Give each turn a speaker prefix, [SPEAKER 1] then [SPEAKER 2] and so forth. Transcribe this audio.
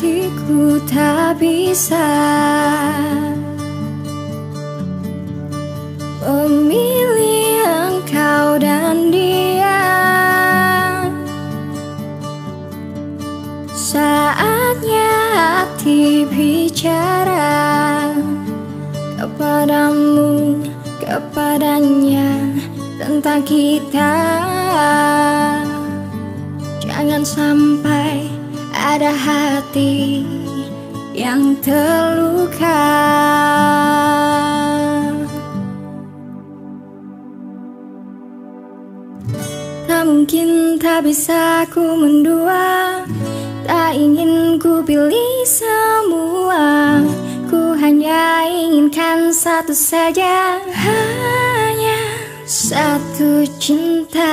[SPEAKER 1] hatiku tak bisa. Memilih engkau dan dia. Saatnya hati bicara Kepadamu, kepadanya Tentang kita. Jangan sampai ada hati yang terluka. Tak mungkin tak bisa ku mendua Tak ingin ku pilih semua. Ku hanya inginkan satu saja Hanya satu cinta